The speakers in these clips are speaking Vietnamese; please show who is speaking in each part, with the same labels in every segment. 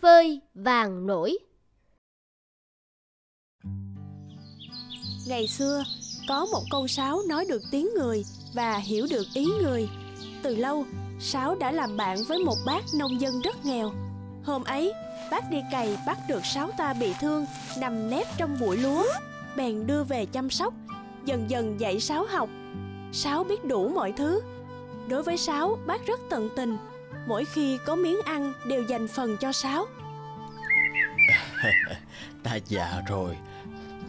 Speaker 1: phơi vàng nổi
Speaker 2: Ngày xưa, có một con sáo nói được tiếng người và hiểu được ý người. Từ lâu, sáo đã làm bạn với một bác nông dân rất nghèo. Hôm ấy, bác đi cày bắt được sáo ta bị thương, nằm nép trong bụi lúa. Bèn đưa về chăm sóc, dần dần dạy sáo học. Sáo biết đủ mọi thứ. Đối với sáo, bác rất tận tình. Mỗi khi có miếng ăn đều dành phần cho sáo.
Speaker 3: ta già rồi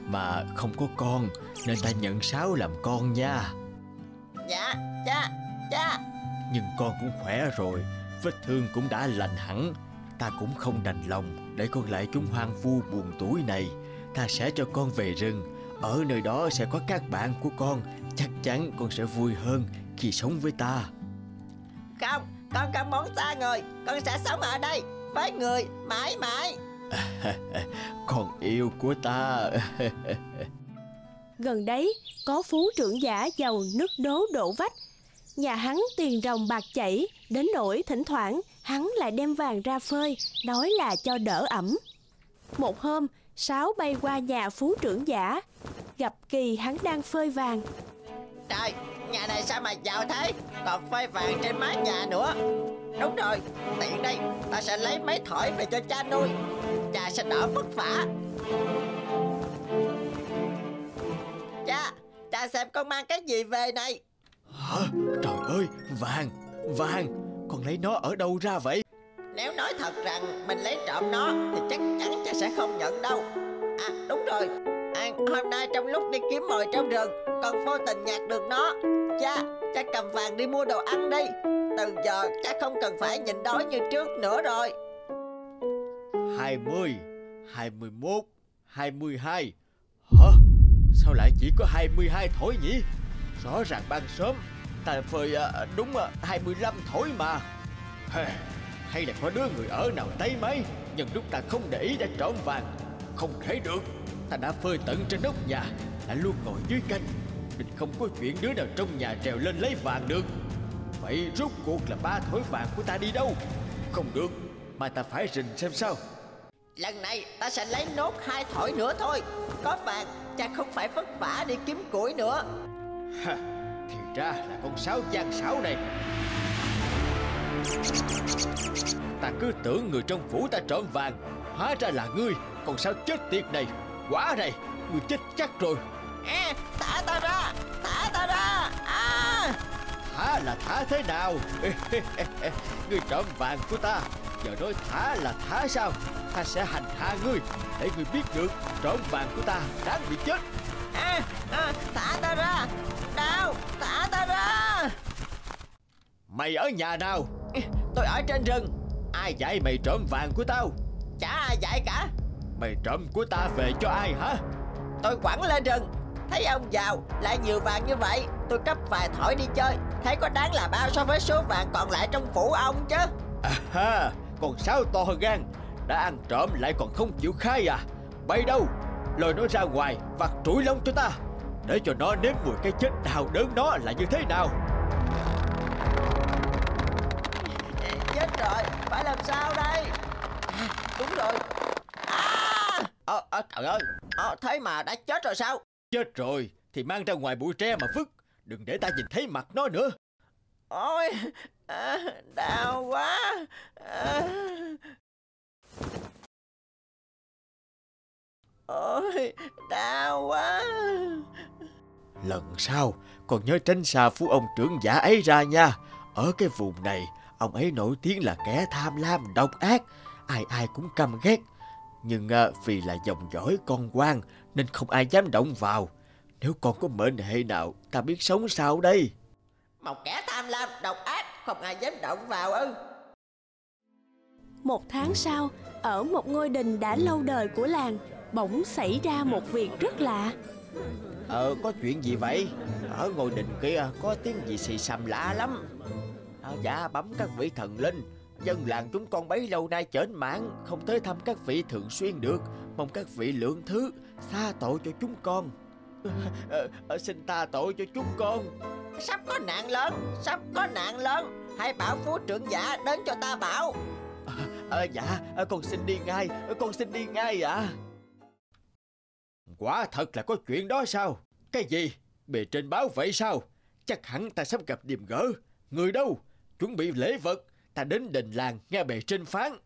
Speaker 3: mà không có con nên ta nhận sáu làm con nha.
Speaker 4: Dạ cha cha
Speaker 3: nhưng con cũng khỏe rồi vết thương cũng đã lành hẳn. Ta cũng không đành lòng để con lại chúng hoang vu buồn tuổi này. Ta sẽ cho con về rừng. Ở nơi đó sẽ có các bạn của con chắc chắn con sẽ vui hơn khi sống với ta.
Speaker 4: Không con không muốn xa người Con sẽ sống ở đây Với người mãi mãi.
Speaker 3: Con yêu của ta.
Speaker 2: Gần đấy có phú trưởng giả giàu nước đố đổ vách. Nhà hắn tiền rồng bạc chảy Đến nỗi thỉnh thoảng hắn lại đem vàng ra phơi Nói là cho đỡ ẩm. Một hôm Sáo bay qua nhà phú trưởng giả Gặp kỳ hắn đang phơi vàng
Speaker 4: Trời nhà này sao mà giàu thế? Còn phơi vàng trên mái nhà nữa. Đúng rồi Tiện đây Ta sẽ lấy mấy thỏi về cho cha nuôi. Cha sẽ đỡ vất vả. Cha Cha xem con mang cái gì về này.
Speaker 3: Hả? Trời ơi vàng vàng. Con lấy nó ở đâu ra vậy?
Speaker 4: Nếu nói thật rằng mình lấy trộm nó Thì chắc chắn cha sẽ không nhận đâu. À đúng rồi. À, Hôm nay trong lúc đi kiếm mồi trong rừng con vô tình nhặt được nó. Cha Cha cầm vàng đi mua đồ ăn đi. Từ giờ cha không cần phải nhịn đói như trước nữa rồi.
Speaker 3: 20 21 22 Hả? Sao lại chỉ có 22 thổi nhỉ? Rõ ràng ban sớm Ta phơi à, đúng à, 25 thổi mà. Hay, hay là có đứa người ở nào tay máy Nhưng lúc ta không để ý đã trộm vàng Không thể được. Ta đã phơi tận trên nóc nhà Đã luôn ngồi dưới canh. Nên không có chuyện đứa nào trong nhà trèo lên lấy vàng được. Vậy rốt cuộc là ba thỏi vàng của ta đi đâu? Không được Mà ta phải rình xem sao.
Speaker 4: Lần này ta sẽ lấy nốt hai thỏi nữa thôi. Có vàng cha không phải vất vả đi kiếm củi nữa.
Speaker 3: Ha, thì ra là con sáo gian xảo này. Ta cứ tưởng người trong phủ ta trộm vàng Hóa ra là ngươi Con sáo chết tiệt này. Quả này Ngươi chết chắc rồi
Speaker 4: Thả ta ra Thả ta ra. À.
Speaker 3: Thả là thả thế nào? Ngươi trộm vàng của ta Giờ nói thả là thả sao? Ta sẽ hành hạ ngươi Để ngươi biết được trộm vàng của ta đáng bị chết.
Speaker 4: À, à, thả ta ra. Nào thả ta ra.
Speaker 3: Mày ở nhà nào?
Speaker 4: Tôi ở trên rừng.
Speaker 3: Ai dạy mày trộm vàng của tao?
Speaker 4: Chả ai dạy cả.
Speaker 3: Mày trộm của ta về cho ai hả?
Speaker 4: Tôi quẳng lên rừng Thấy ông giàu lại nhiều vàng như vậy Tôi cấp vài thỏi đi chơi. Thấy có đáng là bao so với số vàng còn lại trong phủ ông chứ?
Speaker 3: À con sáo to gan. Đã ăn trộm lại còn không chịu khai à. Bay đâu? Lôi nó ra ngoài vặt trũi lông cho ta. Để cho nó nếm mùi cái chết đau đớn nó là như thế nào?
Speaker 4: Chết rồi Phải làm sao đây? À, Đúng rồi. À, à, à, Trời ơi. À, Thế mà đã chết rồi sao
Speaker 3: Chết rồi thì mang ra ngoài bụi tre mà vứt Đừng để ta nhìn thấy mặt nó nữa.
Speaker 4: Ôi à, Đau quá. À. Ôi Đau quá.
Speaker 3: Lần sau còn nhớ tránh xa phú ông trưởng giả ấy ra nha. Ở cái vùng này Ông ấy nổi tiếng là kẻ tham lam độc ác. Ai ai cũng căm ghét. Nhưng à, vì là dòng dõi con quan Nên không ai dám động vào. Nếu con có mệnh hệ nào Ta biết sống sao đây?
Speaker 4: Một kẻ tham lam độc ác Không ai dám động vào ư?
Speaker 2: Một tháng sau Ở một ngôi đình đã lâu đời của làng Bỗng xảy ra một việc rất lạ.
Speaker 3: Ờ có chuyện gì vậy? Ở ngôi đình kia có tiếng gì xì xầm lạ lắm. À, Dạ bấm các vị thần linh Dân làng chúng con bấy lâu nay chểnh mãn Không tới thăm các vị thường xuyên được. Mong các vị lượng thứ Tha tội cho chúng con. Ờ, ờ, Xin tha tội cho chúng con.
Speaker 4: Sắp có nạn lớn Sắp có nạn lớn. Hãy bảo phú trưởng giả đến cho ta bảo.
Speaker 3: À, Dạ con xin đi ngay Con xin đi ngay ạ. À. Quả thật là có chuyện đó sao? Cái gì? Bề trên báo vậy sao? Chắc hẳn ta sắp gặp điềm gỡ Người đâu? Chuẩn bị lễ vật Ta đến đình làng nghe bề trên phán.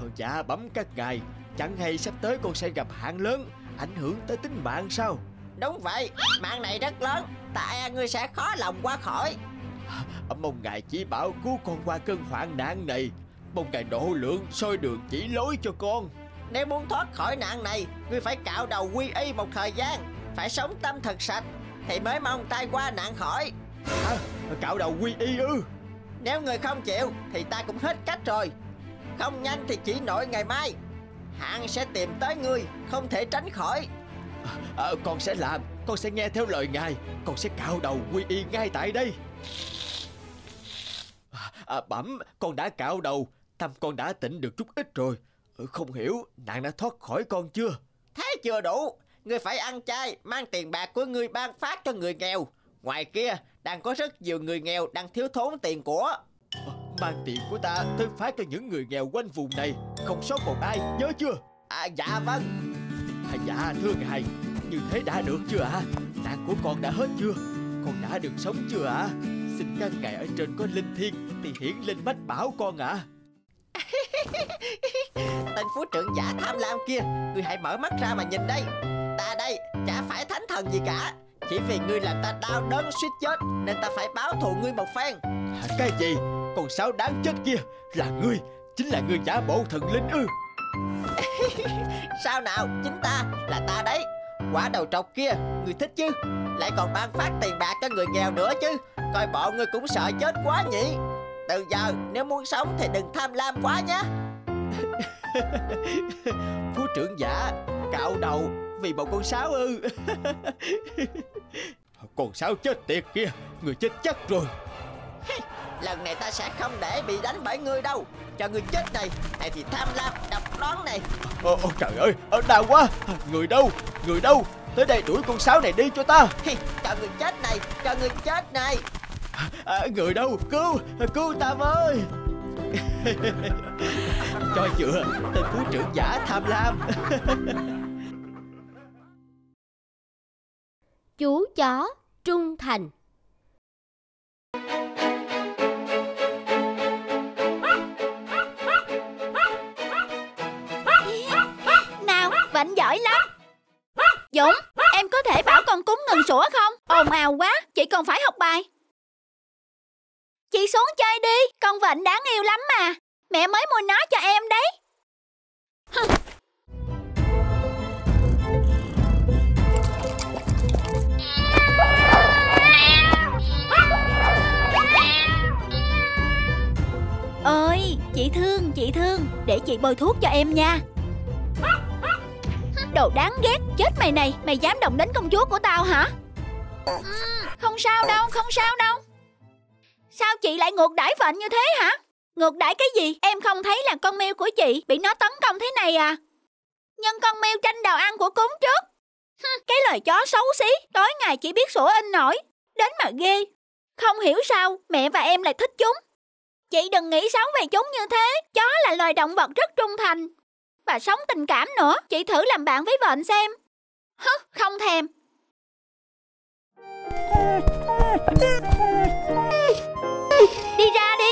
Speaker 3: Ờ dạ bấm các ngài Chẳng hay sắp tới con sẽ gặp hạn lớn Ảnh hưởng tới tính mạng sao?
Speaker 4: Đúng vậy Mạng này rất lớn Ta e ngươi sẽ khó lòng qua khỏi.
Speaker 3: Mong ngài chỉ bảo cứu con qua cơn hoạn nạn này. Mong ngài độ lượng soi đường chỉ lối cho con.
Speaker 4: Nếu muốn thoát khỏi nạn này Ngươi phải cạo đầu quy y một thời gian Phải sống tâm thật sạch Thì mới mong tai qua nạn khỏi
Speaker 3: à, Cạo đầu quy y ư?
Speaker 4: Nếu người không chịu Thì ta cũng hết cách rồi. Không nhanh thì chỉ nội ngày mai. Hạn sẽ tìm tới ngươi Không thể tránh khỏi.
Speaker 3: À, à, Con sẽ làm Con sẽ nghe theo lời ngài. Con sẽ cạo đầu quy y ngay tại đây. À, Bẩm Con đã cạo đầu. Tâm con đã tỉnh được chút ít rồi. Ừ, Không hiểu nạn đã thoát khỏi con chưa?
Speaker 4: Thế chưa đủ. Ngươi phải ăn chay Mang tiền bạc của ngươi ban phát cho người nghèo. Ngoài kia đang có rất nhiều người nghèo đang thiếu thốn tiền của.
Speaker 3: À, Mang tiền của ta tới phát cho những người nghèo quanh vùng này. Không sót một ai nhớ chưa?
Speaker 4: À dạ vâng.
Speaker 3: À, Dạ thưa ngài. Như thế đã được chưa ạ? À? Nạn của con đã hết chưa? Con đã được sống chưa ạ? À? Xin các ngài ở trên có linh thiêng Thì hiển linh bách bảo con ạ. À.
Speaker 4: Tên phú trưởng giả tham lam kia Ngươi hãy mở mắt ra mà nhìn đây. Ta đây chả phải thánh thần gì cả Chỉ vì ngươi làm ta đau đớn suýt chết Nên ta phải báo thù ngươi một phen.
Speaker 3: Cái gì? Con sáo đáng chết kia Là ngươi Chính là ngươi giả bộ thần linh ư?
Speaker 4: Sao nào Chính ta Là ta đấy. Quả đầu trọc kia Ngươi thích chứ? Lại còn ban phát tiền bạc cho người nghèo nữa chứ. Coi bộ ngươi cũng sợ chết quá nhỉ. Từ giờ nếu muốn sống thì đừng tham lam quá nhé.
Speaker 3: Phú trưởng giả Cạo đầu Vì một con sáo ư Con sáo chết tiệt kia? Người chết chắc rồi.
Speaker 4: Lần này ta sẽ không để bị đánh bởi ngươi đâu. Cho ngươi chết này Này thì tham lam độc đoán này.
Speaker 3: Ồ, ồ trời ơi Đau quá. Người đâu Người đâu? Tới đây đuổi con sáo này đi cho ta.
Speaker 4: Cho người chết này Cho người chết này.
Speaker 3: À, Người đâu? Cứu Cứu ta với. Cho chữa Tên phú trưởng giả tham lam
Speaker 1: Chú chó trung thành.
Speaker 5: Nào, Vịnh giỏi lắm. Dũng, em có thể bảo con cúng ngừng sủa không? Ồn ào quá, chị còn phải học bài. Chị xuống chơi đi, con Vịnh đáng yêu lắm mà. Mẹ mới mua nó cho em đấy chị thương, chị thương Để chị bôi thuốc cho em nha. Đồ đáng ghét Chết mày này Mày dám động đến công chúa của tao hả? Ừ, Không sao đâu Không sao đâu. Sao chị lại ngược đãi vệnh như thế hả? Ngược đãi cái gì? Em không thấy là con mèo của chị Bị nó tấn công thế này à? Nhưng con mèo tranh đào ăn của cúng trước. Cái lời chó xấu xí Tối ngày chỉ biết sủa in nổi. Đến mà ghê. Không hiểu sao mẹ và em lại thích chúng. Chị đừng nghĩ xấu về chúng như thế Chó là loài động vật rất trung thành. Và sống tình cảm nữa Chị thử làm bạn với vện xem. Hứ, không thèm. Đi ra đi.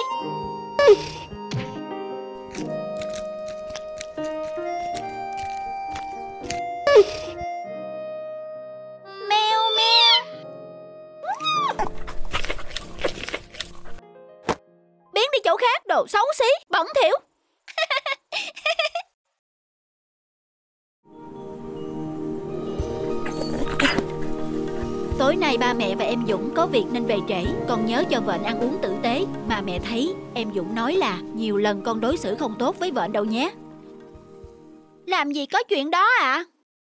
Speaker 5: Khác đồ xấu xí Bẩn thỉu. Tối nay ba mẹ và em Dũng có việc nên về trễ Con nhớ cho vợ ăn uống tử tế. Mà mẹ thấy em Dũng nói là Nhiều lần con đối xử không tốt với vợ đâu nhé. Làm gì có chuyện đó ạ? À?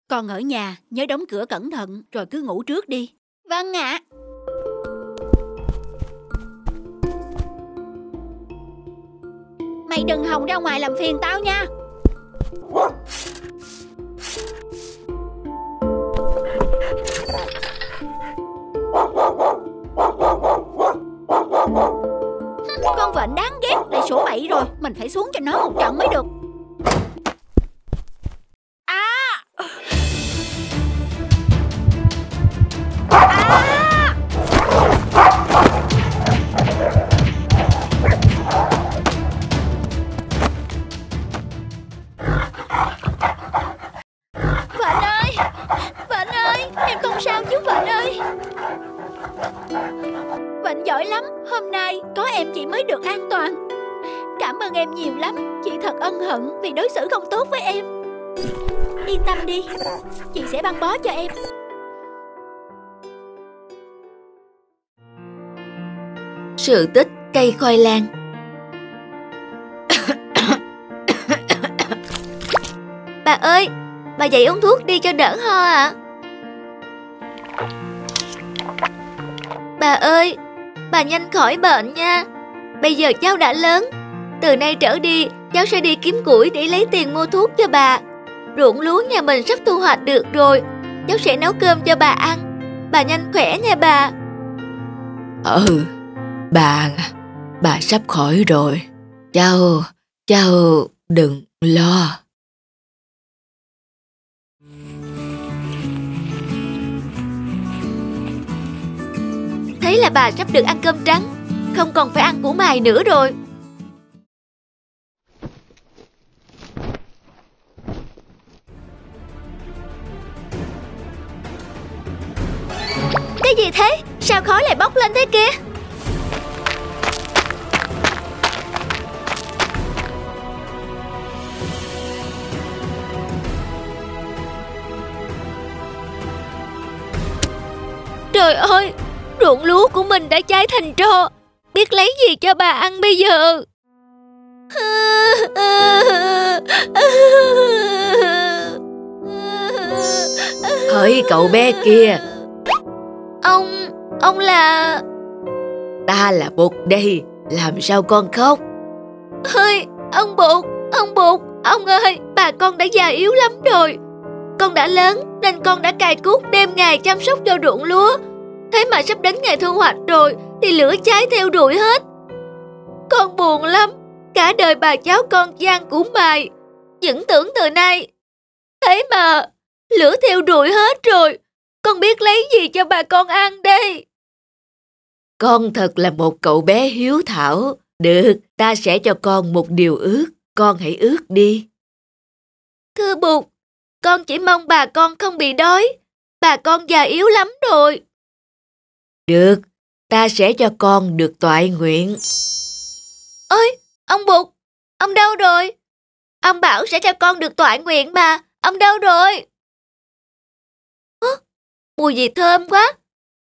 Speaker 5: Con ở nhà nhớ đóng cửa cẩn thận Rồi cứ ngủ trước đi. Vâng ạ Mày đừng hòng ra ngoài làm phiền tao nha. Con vện đáng ghét lại sủa bậy rồi, Mình phải xuống cho nó một trận mới được. Đi. Chị sẽ băng bó cho em.
Speaker 6: Sự tích cây khoai lang. Bà ơi, bà dậy uống thuốc đi cho đỡ ho ạ. Bà ơi, bà nhanh khỏi bệnh nha. Bây giờ cháu đã lớn. Từ nay trở đi, cháu sẽ đi kiếm củi để lấy tiền mua thuốc cho bà. Ruộng lúa nhà mình sắp thu hoạch được rồi Cháu sẽ nấu cơm cho bà ăn Bà nhanh khỏe nha bà
Speaker 7: Ừ, bà, bà sắp khỏi rồi. Cháu, cháu đừng lo.
Speaker 6: Thế là bà sắp được ăn cơm trắng Không còn phải ăn củ mài nữa rồi Cái gì thế? Sao khói lại bốc lên thế kia? Trời ơi, ruộng lúa của mình đã cháy thành tro. Biết lấy gì cho bà ăn bây giờ?
Speaker 7: Hỡi cậu bé kia,
Speaker 6: Ông, ông là...
Speaker 7: ta là Bụt đây, làm sao con khóc?
Speaker 6: Ơi, ông Bụt, ông Bụt, ông ơi, bà con đã già yếu lắm rồi. Con đã lớn nên con đã cài cuốc đêm ngày chăm sóc cho ruộng lúa. Thế mà sắp đến ngày thu hoạch rồi thì lửa cháy theo đuổi hết. Con buồn lắm, cả đời bà cháu con gian củ mài. Những tưởng từ nay. Thế mà lửa theo đuổi hết rồi. Con biết lấy gì cho bà con ăn đây?
Speaker 7: Con thật là một cậu bé hiếu thảo. Được, ta sẽ cho con một điều ước. Con hãy ước đi.
Speaker 6: Thưa Bụt, con chỉ mong bà con không bị đói. Bà con già yếu lắm rồi.
Speaker 7: Được, ta sẽ cho con được toại nguyện.
Speaker 6: Ơi, ông Bụt, ông đâu rồi? Ông bảo sẽ cho con được toại nguyện mà, ông đâu rồi? Mùi gì thơm quá,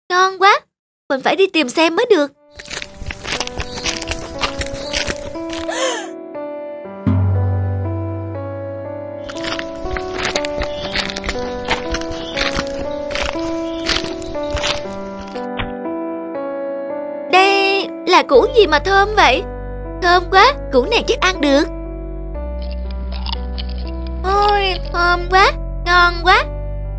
Speaker 6: ngon quá, mình phải đi tìm xem mới được. Đây là củ gì mà thơm vậy? Thơm quá, củ này chắc ăn được. Ôi, thơm quá, ngon quá.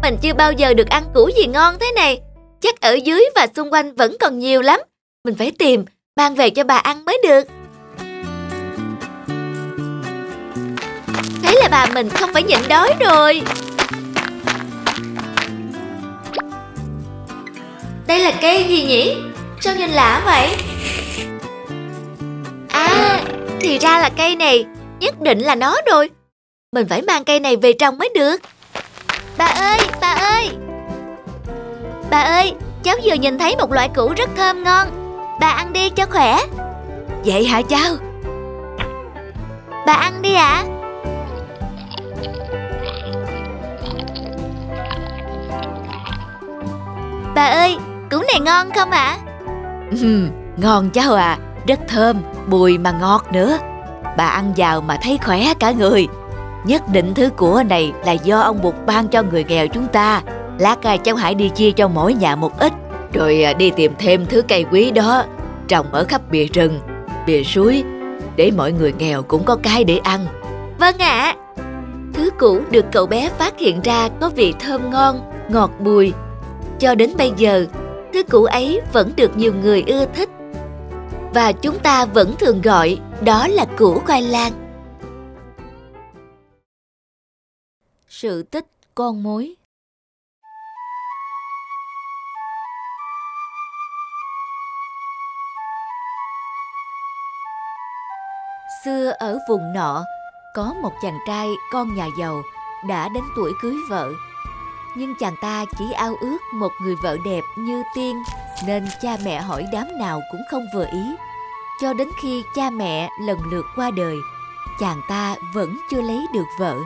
Speaker 6: Mình chưa bao giờ được ăn củ gì ngon thế này. Chắc ở dưới và xung quanh vẫn còn nhiều lắm. Mình phải tìm, mang về cho bà ăn mới được. Thế là bà mình không phải nhịn đói rồi. Đây là cây gì nhỉ? Sao nhìn lạ vậy? À, thì ra là cây này, nhất định là nó rồi. Mình phải mang cây này về trồng mới được. Bà ơi, bà ơi! Bà ơi, cháu vừa nhìn thấy một loại củ rất thơm ngon. Bà ăn đi cho khỏe.
Speaker 7: Vậy hả cháu?
Speaker 6: Bà ăn đi ạ. Bà ơi, củ này ngon không ạ?
Speaker 7: Ừm, ngon cháu à, rất thơm, bùi mà ngọt nữa. Bà ăn vào mà thấy khỏe cả người. Nhất định thứ của này là do ông Bụt ban cho người nghèo chúng ta. Lát à, cháu hãy đi chia cho mỗi nhà một ít, rồi à, đi tìm thêm thứ cây quý đó, trồng ở khắp bìa rừng, bìa suối, để mọi người nghèo cũng có cái để ăn.
Speaker 6: Vâng ạ. Thứ cũ được cậu bé phát hiện ra có vị thơm ngon, ngọt bùi. Cho đến bây giờ, thứ cũ ấy vẫn được nhiều người ưa thích.
Speaker 8: và chúng ta vẫn thường gọi đó là củ khoai lang.
Speaker 6: Sự tích con mối Xưa ở vùng nọ, có một chàng trai con nhà giàu đã đến tuổi cưới vợ. Nhưng chàng ta chỉ ao ước một người vợ đẹp như tiên nên cha mẹ hỏi đám nào cũng không vừa ý. Cho đến khi cha mẹ lần lượt qua đời, chàng ta vẫn chưa lấy được vợ.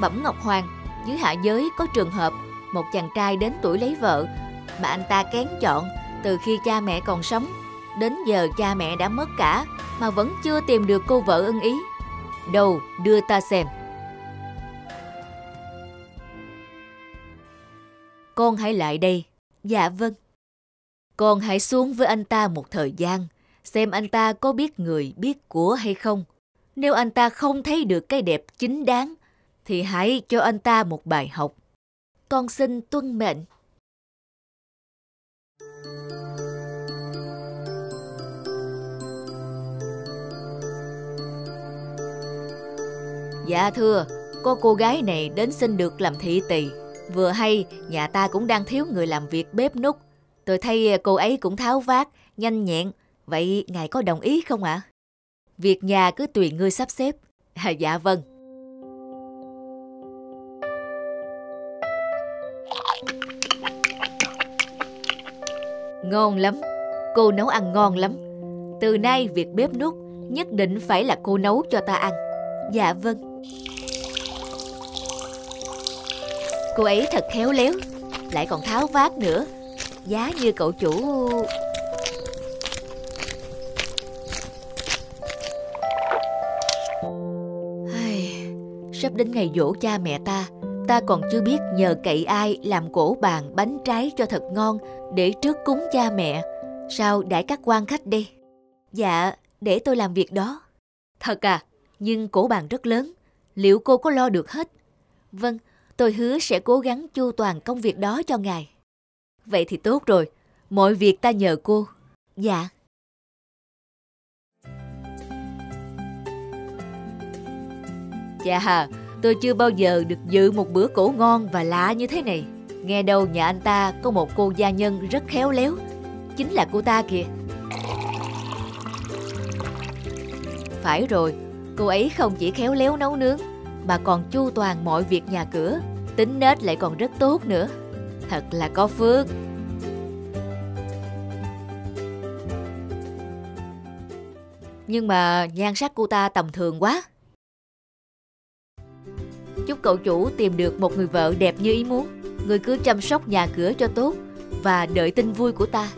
Speaker 6: Bẩm Ngọc Hoàng, dưới hạ giới có trường hợp một chàng trai đến tuổi lấy vợ mà anh ta kén chọn từ khi cha mẹ còn sống. Đến giờ cha mẹ đã mất cả mà vẫn chưa tìm được cô vợ ưng ý. Đâu, đưa ta xem. Con hãy lại đây. Dạ vâng. Con hãy xuống với anh ta một thời gian, xem anh ta có biết người biết của hay không. Nếu anh ta không thấy được cái đẹp chính đáng, thì hãy cho anh ta một bài học. Con xin tuân mệnh. Dạ thưa, có cô gái này đến xin được làm thị tỳ. Vừa hay, nhà ta cũng đang thiếu người làm việc bếp nút. Tôi thấy cô ấy cũng tháo vát, nhanh nhẹn. Vậy ngài có đồng ý không ạ? À? Việc nhà cứ tùy ngươi sắp xếp. À, dạ vâng. Ngon lắm, cô nấu ăn ngon lắm. Từ nay việc bếp nút nhất định phải là cô nấu cho ta ăn. Dạ vâng. Cô ấy thật khéo léo, lại còn tháo vát nữa. Giá như cậu chủ... Sắp đến ngày dỗ cha mẹ ta, ta còn chưa biết nhờ cậy ai làm cổ bàn bánh trái cho thật ngon để trước cúng cha mẹ. Sao đãi các quan khách đi? Dạ, để tôi làm việc đó. Thật à, nhưng cổ bàn rất lớn. Liệu cô có lo được hết? Vâng, tôi hứa sẽ cố gắng chu toàn công việc đó cho ngài. Vậy thì tốt rồi, mọi việc ta nhờ cô. Dạ. dạ Chà, tôi chưa bao giờ được dự một bữa cổ ngon và lạ như thế này. Nghe đâu nhà anh ta có một cô gia nhân rất khéo léo. Chính là cô ta kìa. Phải rồi, cô ấy không chỉ khéo léo nấu nướng Mà còn chu toàn mọi việc nhà cửa. Tính nết lại còn rất tốt nữa. Thật là có phước. Nhưng mà nhan sắc cô ta tầm thường quá. Chúc cậu chủ tìm được một người vợ đẹp như ý muốn. Người cứ chăm sóc nhà cửa cho tốt Và đợi tin vui của ta.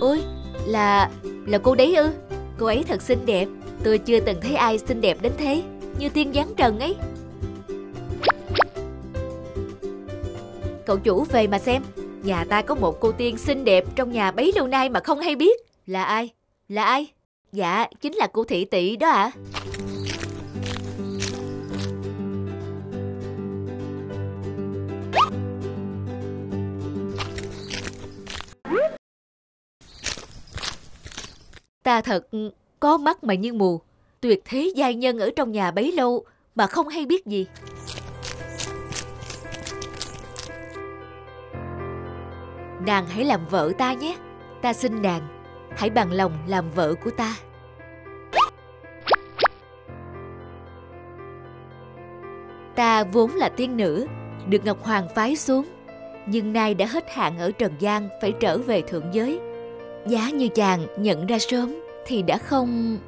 Speaker 6: Ôi, là là cô đấy ư? Cô ấy thật xinh đẹp. Tôi chưa từng thấy ai xinh đẹp đến thế, Như tiên giáng trần ấy. Cậu chủ về mà xem. Nhà ta có một cô tiên xinh đẹp Trong nhà bấy lâu nay mà không hay biết. Là ai? Là ai? Dạ chính là cô thị tỷ đó ạ. à? Thật có mắt mà như mù, tuyệt thế giai nhân ở trong nhà bấy lâu mà không hay biết gì. Nàng hãy làm vợ ta nhé, ta xin nàng, hãy bằng lòng làm vợ của ta. Ta vốn là tiên nữ, được Ngọc Hoàng phái xuống, nhưng nay đã hết hạn ở Trần gian phải trở về thượng giới Giá như chàng nhận ra sớm thì đã không...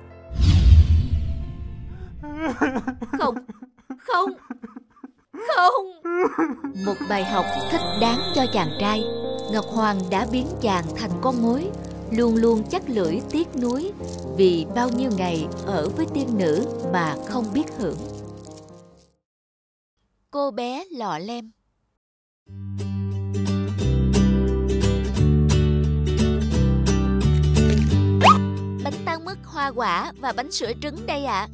Speaker 6: Không, không, không. Một bài học thích đáng cho chàng trai. Ngọc Hoàng đã biến chàng thành con mối, luôn luôn chắc lưỡi tiếc nuối vì bao nhiêu ngày ở với tiên nữ mà không biết hưởng. Cô bé lọ lem hoa quả và bánh sữa trứng đây ạ.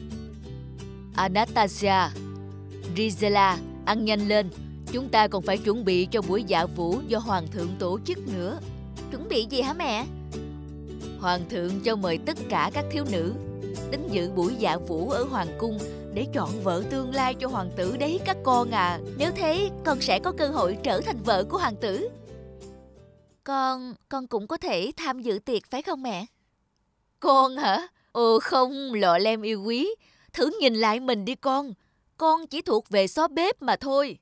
Speaker 6: À. Anastasia, Rizela, ăn nhanh lên. Chúng ta còn phải chuẩn bị cho buổi dạ vũ do Hoàng thượng tổ chức nữa.
Speaker 8: Chuẩn bị gì hả mẹ?
Speaker 6: Hoàng thượng cho mời tất cả các thiếu nữ đến dự buổi dạ vũ ở Hoàng cung để chọn vợ tương lai cho hoàng tử đấy các con à.
Speaker 8: Nếu thế, con sẽ có cơ hội trở thành vợ của hoàng tử. Con, con cũng có thể tham dự tiệc phải không mẹ?
Speaker 6: Con hả? Ồ không, lọ lem yêu quý. Thử nhìn lại mình đi con. Con chỉ thuộc về xó bếp mà thôi.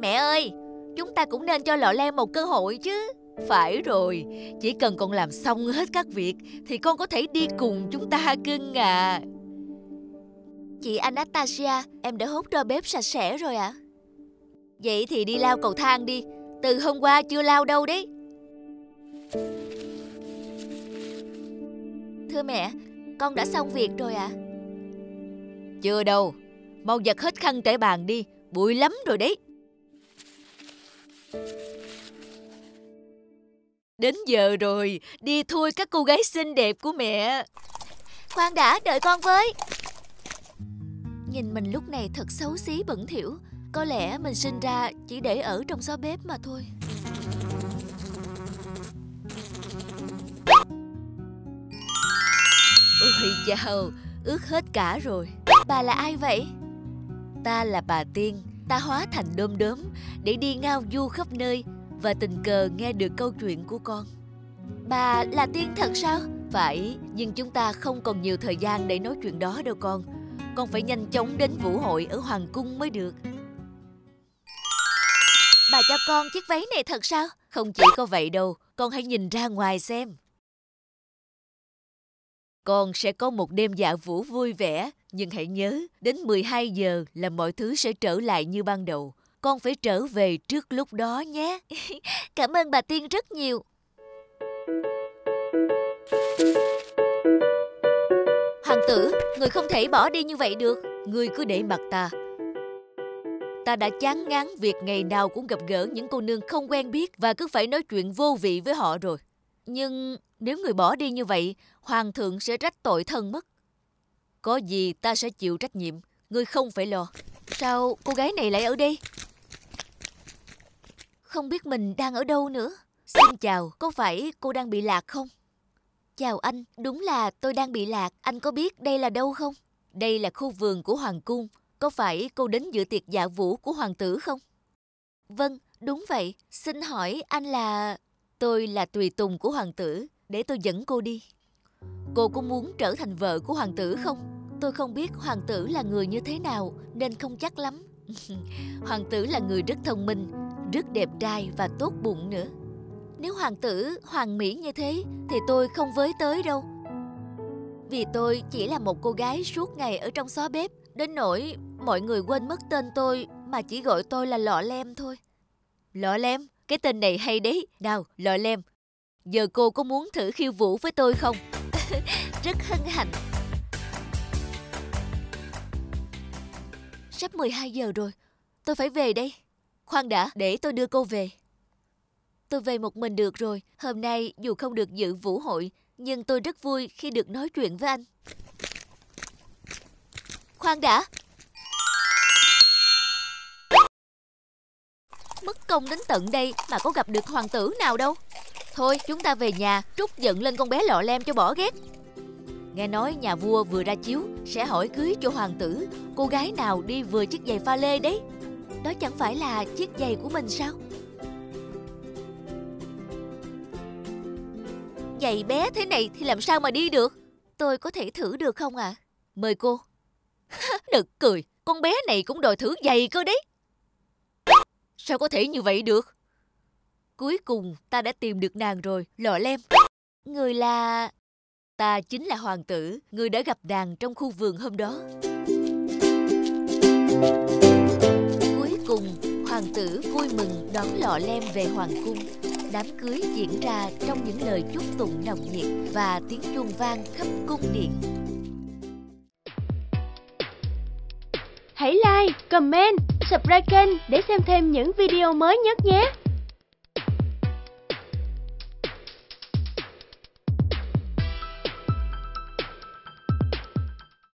Speaker 8: Mẹ ơi, chúng ta cũng nên cho lọ lem một cơ hội chứ.
Speaker 6: Phải rồi, chỉ cần con làm xong hết các việc thì con có thể đi cùng chúng ta cưng à.
Speaker 8: Chị Anastasia, em đã hút rơ bếp sạch sẽ rồi ạ. À?
Speaker 6: Vậy thì đi lao cầu thang đi, từ hôm qua chưa lao đâu đấy.
Speaker 8: Thưa mẹ, con đã xong việc rồi ạ. À?
Speaker 6: Chưa đâu, mau giật hết khăn trải bàn đi, bụi lắm rồi đấy. Đến giờ rồi, đi thôi các cô gái xinh đẹp của mẹ.
Speaker 8: Khoan đã, đợi con với. Nhìn mình lúc này thật xấu xí bẩn thỉu Có lẽ mình sinh ra chỉ để ở trong xó bếp mà thôi
Speaker 6: Ôi chào, ướt hết cả rồi
Speaker 8: Bà là ai vậy?
Speaker 6: Ta là bà Tiên Ta hóa thành đom đóm Để đi ngao du khắp nơi Và tình cờ nghe được câu chuyện của con
Speaker 8: Bà là Tiên thật sao?
Speaker 6: Phải, nhưng chúng ta không còn nhiều thời gian để nói chuyện đó đâu con con phải nhanh chóng đến vũ hội ở Hoàng Cung mới được.
Speaker 8: Bà cho con chiếc váy này thật sao?
Speaker 6: Không chỉ có vậy đâu, con hãy nhìn ra ngoài xem. Con sẽ có một đêm dạ vũ vui vẻ, nhưng hãy nhớ, đến 12 giờ là mọi thứ sẽ trở lại như ban đầu. Con phải trở về trước lúc đó nhé.
Speaker 8: Cảm ơn bà Tiên rất nhiều.
Speaker 6: Hoàng tử, người không thể bỏ đi như vậy được. Người cứ để mặt ta. Ta đã chán ngán việc ngày nào cũng gặp gỡ những cô nương không quen biết và cứ phải nói chuyện vô vị với họ rồi. Nhưng nếu người bỏ đi như vậy, hoàng thượng sẽ trách tội thân mất. Có gì ta sẽ chịu trách nhiệm, ngươi không phải lo.
Speaker 8: Sao cô gái này lại ở đây? Không biết mình đang ở đâu nữa.
Speaker 6: Xin chào, có phải cô đang bị lạc không?
Speaker 8: Chào anh, đúng là tôi đang bị lạc, anh có biết đây là đâu không?
Speaker 6: Đây là khu vườn của Hoàng Cung, có phải cô đến dự tiệc dạ vũ của Hoàng tử không?
Speaker 8: Vâng, đúng vậy, xin hỏi anh là...
Speaker 6: Tôi là tùy tùng của Hoàng tử, để tôi dẫn cô đi. Cô có muốn trở thành vợ của Hoàng tử không?
Speaker 8: Tôi không biết Hoàng tử là người như thế nào, nên không chắc lắm.
Speaker 6: hoàng tử là người rất thông minh, rất đẹp trai và tốt bụng nữa.
Speaker 8: Nếu hoàng tử hoàng mỹ như thế thì tôi không với tới đâu. Vì tôi chỉ là một cô gái suốt ngày ở trong xó bếp, đến nỗi mọi người quên mất tên tôi mà chỉ gọi tôi là Lọ Lem thôi.
Speaker 6: Lọ Lem, cái tên này hay đấy. Nào, Lọ Lem, giờ cô có muốn thử khiêu vũ với tôi không?
Speaker 8: Rất hân hạnh. Sắp 12 giờ rồi, tôi phải về đây.
Speaker 6: Khoan đã, để tôi đưa cô về.
Speaker 8: Tôi về một mình được rồi. Hôm nay dù không được dự vũ hội, nhưng tôi rất vui khi được nói chuyện với anh. Khoan đã. Mất công đến tận đây mà có gặp được hoàng tử nào đâu. Thôi chúng ta về nhà trút giận lên con bé lọ lem cho bỏ ghét. Nghe nói nhà vua vừa ra chiếu sẽ hỏi cưới cho hoàng tử cô gái nào đi vừa chiếc giày pha lê đấy. Đó chẳng phải là chiếc giày của mình sao? Giày bé thế này thì làm sao mà đi được? Tôi có thể thử được không ạ? À?
Speaker 6: Mời cô. nực cười, con bé này cũng đòi thử giày cơ đấy. Sao có thể như vậy được? Cuối cùng ta đã tìm được nàng rồi, lọ lem.
Speaker 8: Người là...
Speaker 6: Ta chính là hoàng tử, người đã gặp nàng trong khu vườn hôm đó.
Speaker 8: Cuối cùng, hoàng tử vui mừng đón lọ lem về hoàng cung đám cưới diễn ra trong những lời chúc tụng nồng nhiệt và tiếng chuông vang khắp cung điện.
Speaker 2: Hãy like, comment, subscribe kênh để xem thêm những video mới nhất nhé!